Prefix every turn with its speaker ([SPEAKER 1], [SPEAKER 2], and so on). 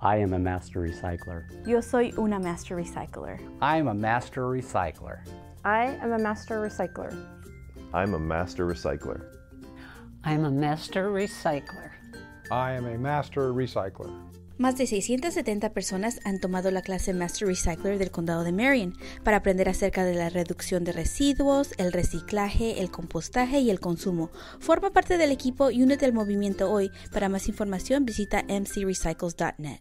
[SPEAKER 1] I am a master recycler.
[SPEAKER 2] Yo soy una master recycler.
[SPEAKER 3] I'm a master recycler.
[SPEAKER 4] I am a master recycler.
[SPEAKER 5] I'm a master recycler.
[SPEAKER 6] I'm a master recycler.
[SPEAKER 7] I am a master recycler.
[SPEAKER 8] Más de 670 personas han tomado la clase Master Recycler del condado de Marion para aprender acerca de la reducción de residuos, el reciclaje, el compostaje y el consumo. Forma parte del equipo y únete al movimiento hoy. Para más información visita mcrecycles.net.